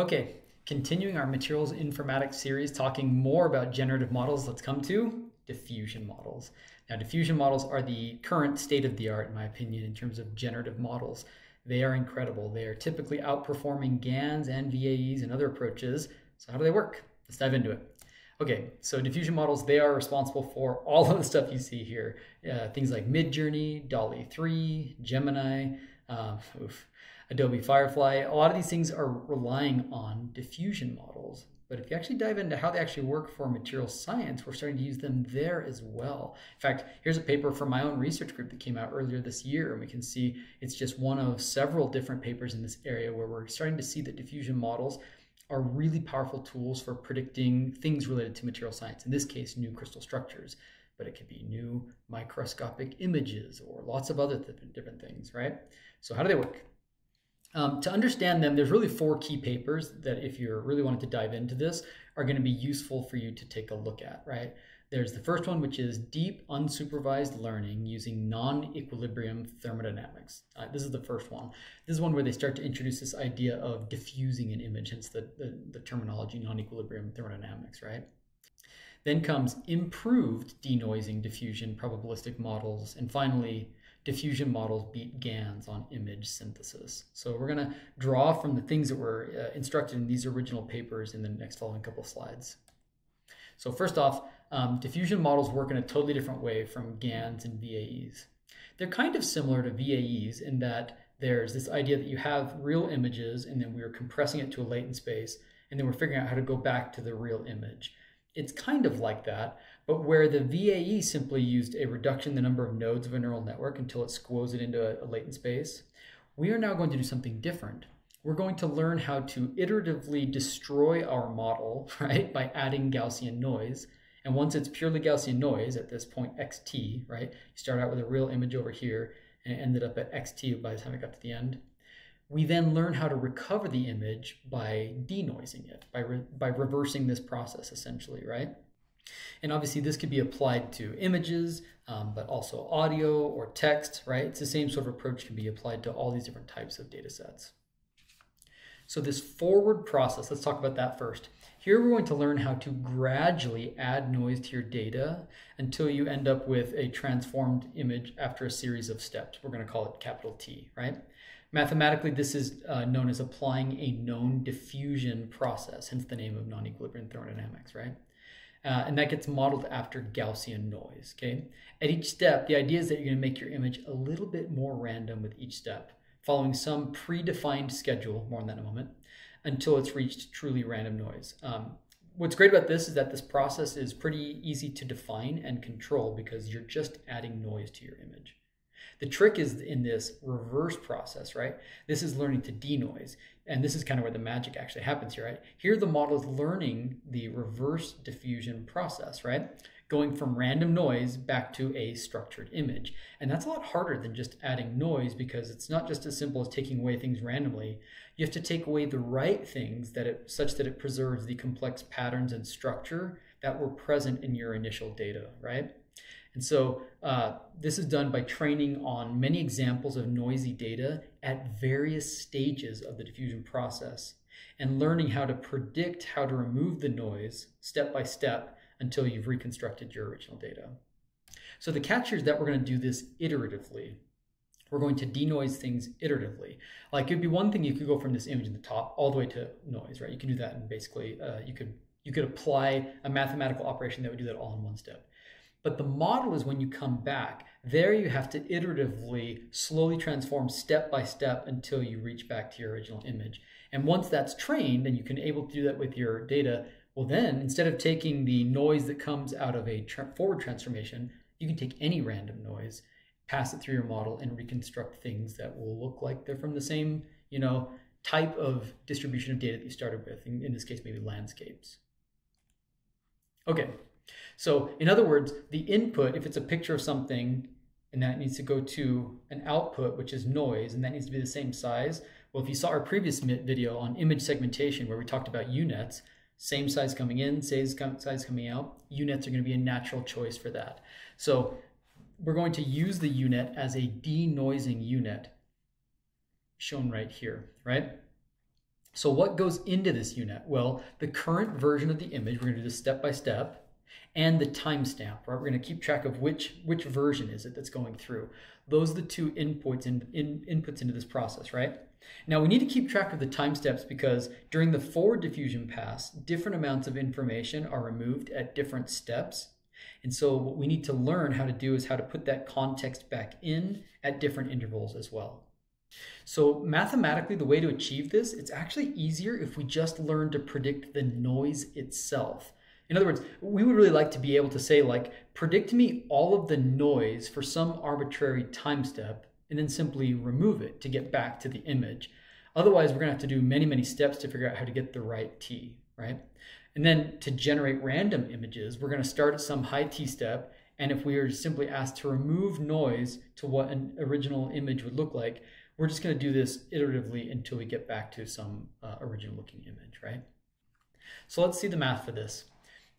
Okay, continuing our materials informatics series, talking more about generative models, let's come to diffusion models. Now, diffusion models are the current state of the art, in my opinion, in terms of generative models. They are incredible. They are typically outperforming GANs and VAEs and other approaches. So how do they work? Let's dive into it. Okay, so diffusion models, they are responsible for all of the stuff you see here. Uh, things like Midjourney, DALL-E 3, Gemini, uh, oof, Adobe Firefly. A lot of these things are relying on diffusion models. But if you actually dive into how they actually work for material science, we're starting to use them there as well. In fact, here's a paper from my own research group that came out earlier this year, and we can see it's just one of several different papers in this area where we're starting to see that diffusion models are really powerful tools for predicting things related to material science. In this case, new crystal structures, but it could be new microscopic images or lots of other different things, right? So how do they work? Um, to understand them, there's really four key papers that if you're really wanting to dive into this are going to be useful for you to take a look at, right? There's the first one, which is deep unsupervised learning using non-equilibrium thermodynamics. Uh, this is the first one. This is one where they start to introduce this idea of diffusing an image, hence the, the, the terminology non-equilibrium thermodynamics, right? Then comes improved denoising diffusion probabilistic models, and finally, diffusion models beat GANs on image synthesis. So we're going to draw from the things that were uh, instructed in these original papers in the next following couple slides. So first off, um, diffusion models work in a totally different way from GANs and VAEs. They're kind of similar to VAEs in that there's this idea that you have real images and then we're compressing it to a latent space and then we're figuring out how to go back to the real image. It's kind of like that, but where the VAE simply used a reduction in the number of nodes of a neural network until it squoze it into a, latent space, we are now going to do something different. We're going to learn how to iteratively destroy our model, right, by adding Gaussian noise. And once it's purely Gaussian noise at this point xt, right, you start out with a real image over here and it ended up at xt by the time it got to the end. We then learn how to recover the image by denoising it, by, re by reversing this process essentially, right? And obviously this could be applied to images, um, but also audio or text, right? It's the same sort of approach can be applied to all these different types of data sets. So this forward process, let's talk about that first. Here we're going to learn how to gradually add noise to your data until you end up with a transformed image after a series of steps. We're going to call it capital T, right? Mathematically, this is uh, known as applying a known diffusion process, hence the name of non-equilibrium thermodynamics, right? Uh, and that gets modeled after Gaussian noise. Okay. At each step, the idea is that you're going to make your image a little bit more random with each step, following some predefined schedule. More on that in a moment, until it's reached truly random noise. Um, what's great about this is that this process is pretty easy to define and control because you're just adding noise to your image. The trick is in this reverse process, right? This is learning to denoise. And this is kind of where the magic actually happens here, right? Here the model is learning the reverse diffusion process, right? Going from random noise back to a structured image. And that's a lot harder than just adding noise because it's not just as simple as taking away things randomly. You have to take away the right things that it such that it preserves the complex patterns and structure that were present in your initial data, right? And so uh, this is done by training on many examples of noisy data at various stages of the diffusion process and learning how to predict how to remove the noise step by step until you've reconstructed your original data. So the catch is that we're going to do this iteratively. We're going to denoise things iteratively. Like it'd be one thing you could go from this image in the top all the way to noise, right? You can do that and basically uh, you could you could apply a mathematical operation that would do that all in one step. But the model is when you come back. There you have to iteratively, slowly transform step by step until you reach back to your original image. And once that's trained and you can able to do that with your data, well then, instead of taking the noise that comes out of a tra forward transformation, you can take any random noise, pass it through your model and reconstruct things that will look like they're from the same, you know, type of distribution of data that you started with, in, in this case, maybe landscapes. Okay, so in other words, the input, if it's a picture of something and that needs to go to an output, which is noise, and that needs to be the same size. Well, if you saw our previous video on image segmentation where we talked about UNets, same size coming in, same size coming out, UNets are going to be a natural choice for that. So we're going to use the UNet as a denoising unit shown right here, right? So what goes into this UNet? Well, the current version of the image, we're going to do this step by step, and the timestamp, right? We're going to keep track of which which version is it that's going through. Those are the two inputs in, in inputs into this process, right? Now we need to keep track of the time steps because during the forward diffusion pass, different amounts of information are removed at different steps. And so what we need to learn how to do is how to put that context back in at different intervals as well. So mathematically, the way to achieve this, it's actually easier if we just learn to predict the noise itself. In other words, we would really like to be able to say like, predict me all of the noise for some arbitrary time step and then simply remove it to get back to the image. Otherwise, we're gonna have to do many, many steps to figure out how to get the right T, right? And then to generate random images, we're gonna start at some high T step. And if we are simply asked to remove noise to what an original image would look like, we're just gonna do this iteratively until we get back to some uh, original looking image, right? So let's see the math for this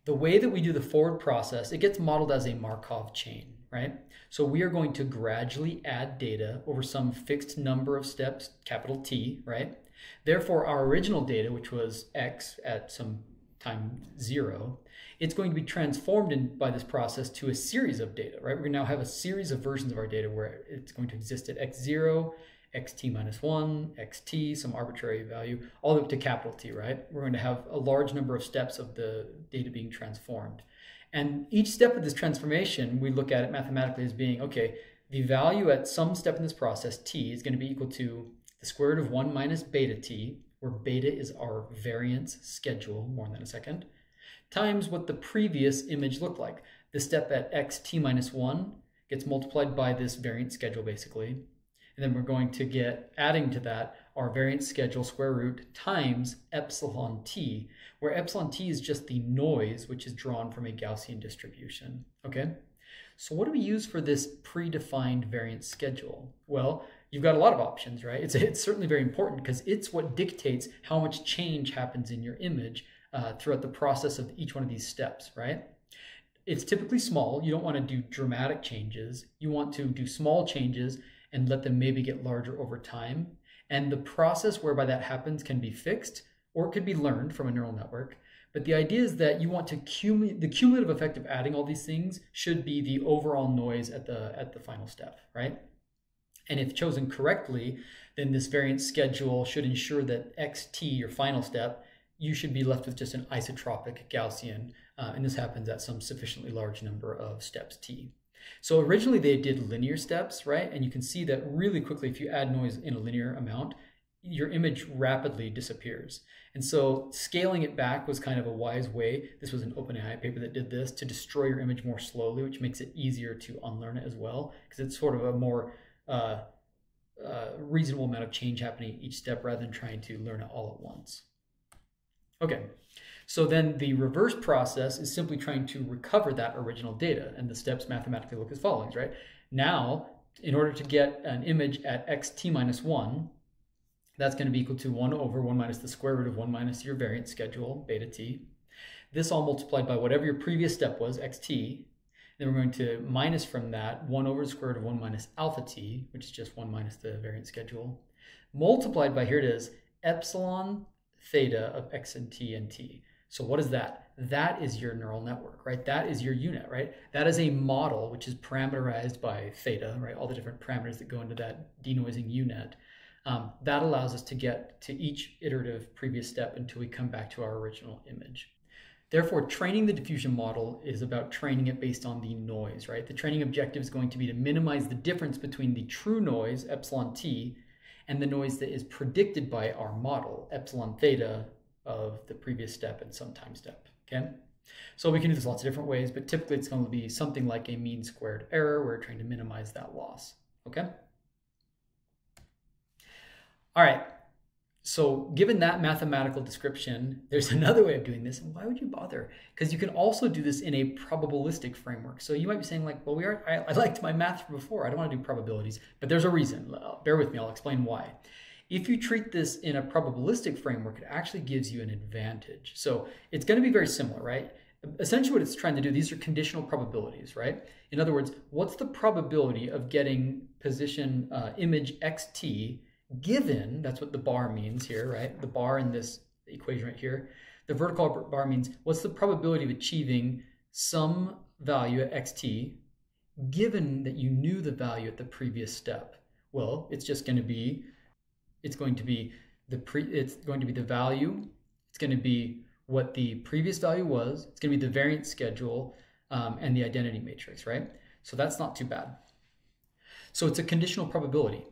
the way that we do the forward process, it gets modeled as a Markov chain, right? So we are going to gradually add data over some fixed number of steps, capital T, right? Therefore, our original data, which was X at some time zero, it's going to be transformed in, by this process to a series of data, right? We're going to now have a series of versions of our data where it's going to exist at X0, xt minus 1, xt, some arbitrary value, all the way up to capital T, right? We're going to have a large number of steps of the data being transformed. And each step of this transformation, we look at it mathematically as being, okay, the value at some step in this process, t, is going to be equal to the square root of 1 minus beta t, where beta is our variance schedule, more than a second, times what the previous image looked like. The step at xt minus 1 gets multiplied by this variance schedule, basically, and then we're going to get, adding to that, our variance schedule square root times epsilon t, where epsilon t is just the noise which is drawn from a Gaussian distribution, okay? So what do we use for this predefined variance schedule? Well, you've got a lot of options, right? It's, it's certainly very important because it's what dictates how much change happens in your image uh, throughout the process of each one of these steps, right? It's typically small. You don't want to do dramatic changes. You want to do small changes and let them maybe get larger over time. And the process whereby that happens can be fixed or it could be learned from a neural network. But the idea is that you want to cumulate the cumulative effect of adding all these things should be the overall noise at the at the final step, right? And if chosen correctly, then this variance schedule should ensure that xt, your final step, you should be left with just an isotropic Gaussian. Uh, and this happens at some sufficiently large number of steps t. So originally they did linear steps, right? And you can see that really quickly, if you add noise in a linear amount, your image rapidly disappears. And so scaling it back was kind of a wise way. This was an OpenAI paper that did this to destroy your image more slowly, which makes it easier to unlearn it as well, because it's sort of a more uh, uh, reasonable amount of change happening each step rather than trying to learn it all at once. Okay, so then the reverse process is simply trying to recover that original data. And the steps mathematically look as follows, right? Now, in order to get an image at xt minus 1, that's going to be equal to 1 over 1 minus the square root of 1 minus your variance schedule, beta t. This all multiplied by whatever your previous step was, xt. Then we're going to minus from that 1 over the square root of 1 minus alpha t, which is just 1 minus the variance schedule, multiplied by, here it is, epsilon theta of x and t and t. So what is that? That is your neural network, right? That is your UNet, right? That is a model which is parameterized by theta, right? All the different parameters that go into that denoising UNet. Um, that allows us to get to each iterative previous step until we come back to our original image. Therefore, training the diffusion model is about training it based on the noise, right? The training objective is going to be to minimize the difference between the true noise, epsilon t, and the noise that is predicted by our model, epsilon theta, of the previous step and some time step, okay? So we can do this lots of different ways, but typically it's going to be something like a mean squared error. We're trying to minimize that loss, okay? All right, so given that mathematical description, there's another way of doing this. And why would you bother? Because you can also do this in a probabilistic framework. So you might be saying like, well, we are, I, I liked my math before. I don't want to do probabilities, but there's a reason. Bear with me, I'll explain why. If you treat this in a probabilistic framework, it actually gives you an advantage. So it's going to be very similar, right? Essentially what it's trying to do, these are conditional probabilities, right? In other words, what's the probability of getting position uh, image xt given, that's what the bar means here, right? The bar in this equation right here. The vertical bar means what's the probability of achieving some value at xt given that you knew the value at the previous step? Well, it's just going to be, it's going to be the pre, it's going to be the value. It's going to be what the previous value was. It's going to be the variance schedule um, and the identity matrix, right? So that's not too bad. So it's a conditional probability.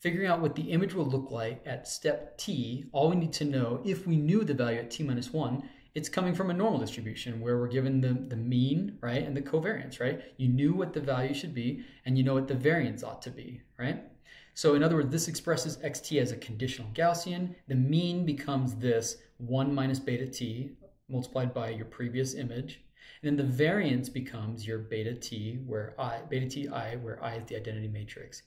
Figuring out what the image will look like at step t, all we need to know, if we knew the value at t minus 1, it's coming from a normal distribution where we're given the, the mean, right, and the covariance, right? You knew what the value should be, and you know what the variance ought to be, right? So in other words, this expresses xt as a conditional Gaussian. The mean becomes this 1 minus beta t multiplied by your previous image. And then the variance becomes your beta t, where i, beta t i, where i is the identity matrix.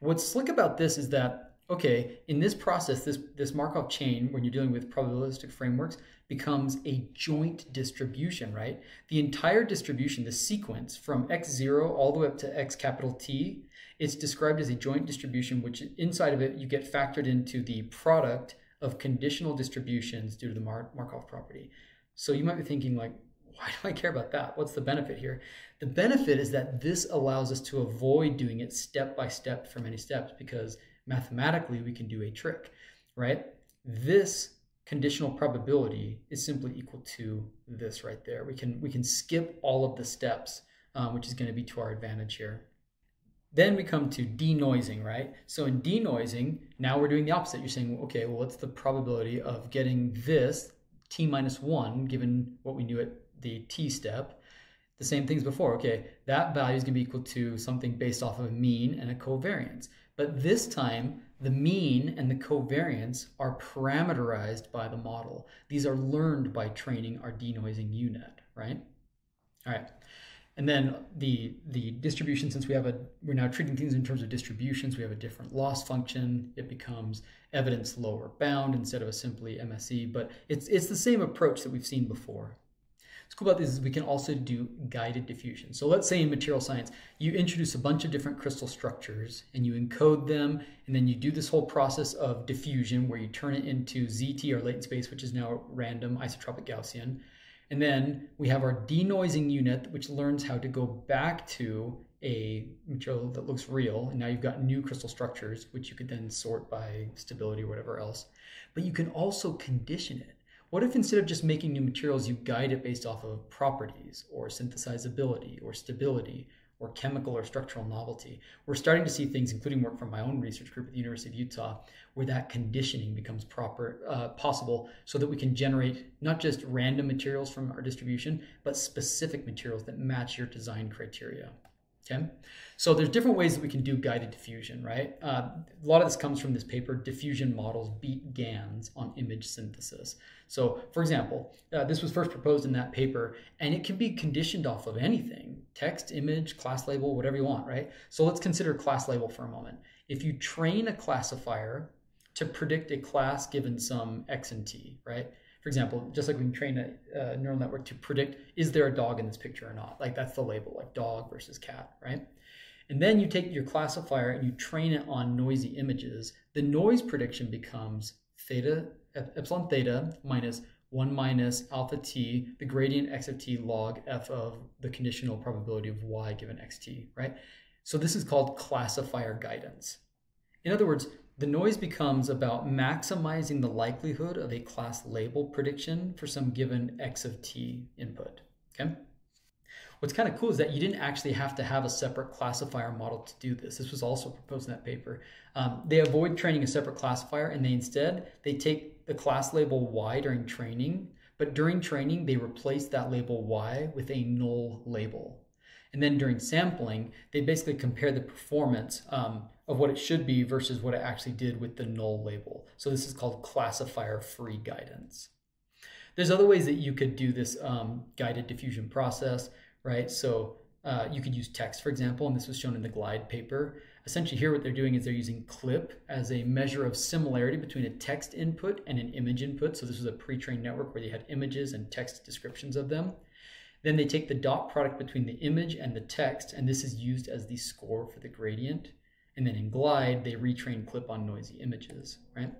What's slick about this is that, okay, in this process, this, this Markov chain, when you're dealing with probabilistic frameworks, becomes a joint distribution, right? The entire distribution, the sequence from x0 all the way up to x capital T, it's described as a joint distribution, which inside of it, you get factored into the product of conditional distributions due to the Mar Markov property. So you might be thinking like, why do I care about that? What's the benefit here? The benefit is that this allows us to avoid doing it step by step for many steps because mathematically we can do a trick, right? This conditional probability is simply equal to this right there. We can, we can skip all of the steps, um, which is going to be to our advantage here. Then we come to denoising, right? So in denoising, now we're doing the opposite. You're saying, okay, well, what's the probability of getting this t minus 1, given what we knew at the t step, the same things before. Okay, that value is going to be equal to something based off of a mean and a covariance. But this time, the mean and the covariance are parameterized by the model. These are learned by training our denoising U-Net, right? All right. And then the the distribution, since we have a we're now treating things in terms of distributions, we have a different loss function. It becomes evidence lower bound instead of a simply MSE, but it's it's the same approach that we've seen before. What's cool about this is we can also do guided diffusion. So let's say in material science, you introduce a bunch of different crystal structures and you encode them, and then you do this whole process of diffusion where you turn it into ZT or latent space, which is now random isotropic Gaussian. And then we have our denoising U-Net, which learns how to go back to a material that looks real. And now you've got new crystal structures, which you could then sort by stability or whatever else. But you can also condition it. What if instead of just making new materials, you guide it based off of properties or synthesizability or stability or chemical or structural novelty? We're starting to see things, including work from my own research group at the University of Utah, where that conditioning becomes proper uh, possible so that we can generate not just random materials from our distribution, but specific materials that match your design criteria. Okay, so there's different ways that we can do guided diffusion, right? Uh, a lot of this comes from this paper, Diffusion Models Beat GANs on Image Synthesis. So, for example, uh, this was first proposed in that paper, and it can be conditioned off of anything text, image, class label, whatever you want, right? So, let's consider class label for a moment. If you train a classifier to predict a class given some x and t, right? For example, just like we can train a, a neural network to predict is there a dog in this picture or not? Like that's the label, like dog versus cat, right? And then you take your classifier and you train it on noisy images. The noise prediction becomes theta epsilon theta minus 1 minus alpha t, the gradient x of t log f of the conditional probability of y given xt, right? So this is called classifier guidance. In other words, the noise becomes about maximizing the likelihood of a class label prediction for some given x of t input, okay? What's kind of cool is that you didn't actually have to have a separate classifier model to do this. This was also proposed in that paper. Um, they avoid training a separate classifier and they instead, they take the class label y during training, but during training, they replace that label y with a null label. And then during sampling, they basically compare the performance um, of what it should be versus what it actually did with the null label. So this is called classifier free guidance. There's other ways that you could do this um, guided diffusion process right? So uh, you could use text, for example, and this was shown in the GLIDE paper. Essentially here what they're doing is they're using CLIP as a measure of similarity between a text input and an image input. So this was a pre-trained network where they had images and text descriptions of them. Then they take the dot product between the image and the text, and this is used as the score for the gradient. And then in Glide, they retrain CLIP on noisy images, right?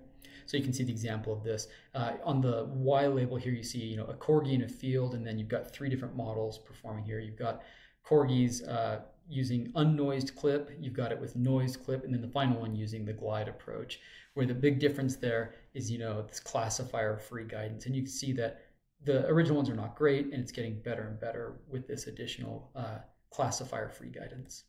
So you can see the example of this. Uh, on the Y label here, you see you know a corgi in a field, and then you've got three different models performing here. You've got corgis uh, using unnoised CLIP, you've got it with noise CLIP, and then the final one using the glide approach, where the big difference there is, you know, this classifier free guidance. And you can see that the original ones are not great, and it's getting better and better with this additional uh, classifier free guidance.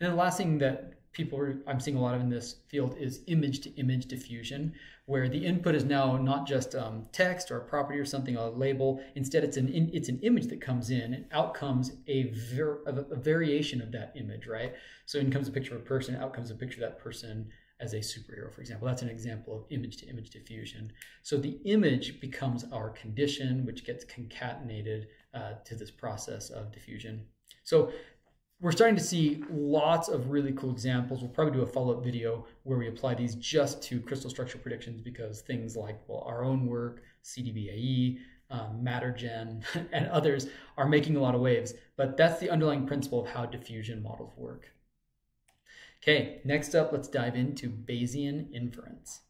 And then the last thing that people are, I'm seeing a lot of in this field is image to image diffusion, where the input is now not just um, text or a property or something, a label. Instead, it's an in, it's an image that comes in, and out comes a, ver, a, a, variation of that image, right? So in comes a picture of a person, out comes a picture of that person as a superhero, for example. That's an example of image to image diffusion. So the image becomes our condition, which gets concatenated uh, to this process of diffusion. So we're starting to see lots of really cool examples. We'll probably do a follow-up video where we apply these just to crystal structure predictions because things like well, our own work, CDVAE, um, MatterGen, and others are making a lot of waves. But that's the underlying principle of how diffusion models work. Okay, next up, let's dive into Bayesian inference.